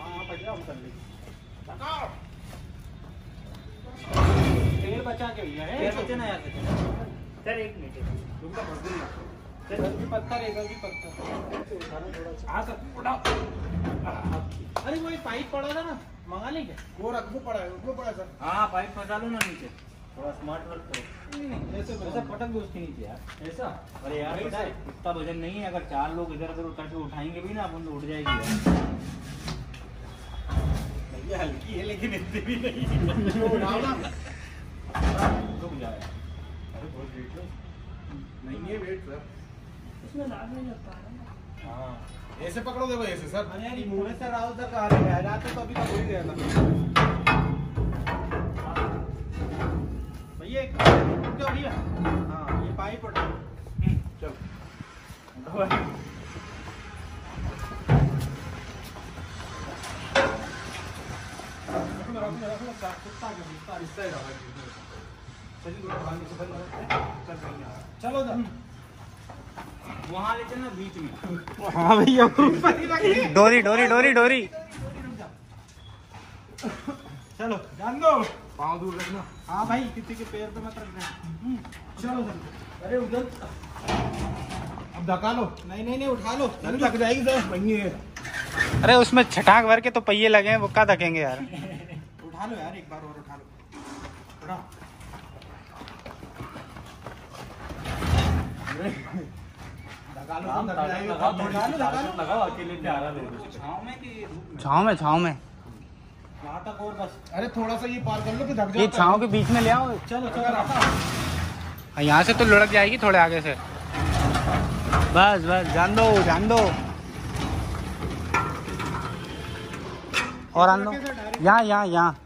हाँ पड़ जाओ हम कर लेंगे तेल बचा के भैया है? बचे ना यार सर एक मिनट रुक जा भर दूँगा इधर भी पत्थर है, भी पत्थर। हाँ सर उठाओ। अरे वो एक पाइप पड़ा था ना मंगा लेंगे वो रख वो पड़ा है वो पड़ा सर। हाँ पाइप फंसा लो ना नीचे। थोड़ा स्मार्ट वर्क करो। नहीं नहीं ऐसे ऐसा पटक दो उसके नीचे यार। ऐसा? अरे यार। इतना वज़न नहीं है अगर चार लोग इधर उधर उतर के उठाएँगे भी ना अपन तो उठ जाएगी यार। हल्की है लेकिन इतनी भी नहीं उठाओ ना अरे बहुत वेट नहीं है वेट सर इसमें लाभ नहीं लगता है हाँ। ऐसे पकड़ो देखो ऐसे सर अरे यार ये मुँह से राहुल सर कहा रहे हैं रात तो अभी तक हो ही गया था भैया जाओ भैया। हाँ ये पाइप उठाओ चलो। चल जा वहाँ ले चलना बीच में। हाँ भैया। ऊपर ही लगी डोरी डोरी डोरी डोरी। चलो जान दो। पाँव दूर रखना। हाँ भाई किसी के पैर पे मत रखना चलो चलो अरे उधर। अब धक्का लो। नहीं नहीं नहीं उठा लो। अरे लग जाएगी सर। अरे उसमें छटाक भर के तो पहिए लगे हैं वो क्या धकेंगे यार? उठा लो यार एक बार और उठा। लो उठा धक्का लो काम धक्का ताकत जाएगा। लगाओ धक्का लो धक्का लो। लगाओ अकेले पे आ रहा लोग छाँव में कि? छाँव में छाँव में। वहाँ तक और बस। अरे थोड़ा सा ये पार कर लो धक ये छाँव के बीच में ले आओ। चलो चलो हाँ, यहाँ से तो लुढ़क जाएगी थोड़े आगे से। बस बस जान दो जान दो। और आन दो। यहाँ यहाँ यहाँ।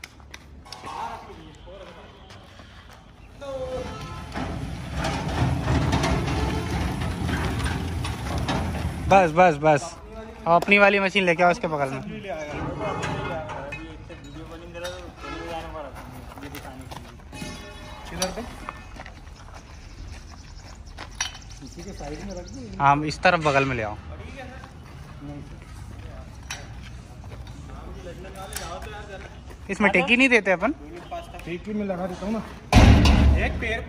बस बस बस। और अपनी वाली मशीन लेके आओ उसके बगल में हाँ इस तरफ़ बगल में ले आओ। इसमें टेकी नहीं देते अपन? ही में लगा देता हूँ ना। एक पैर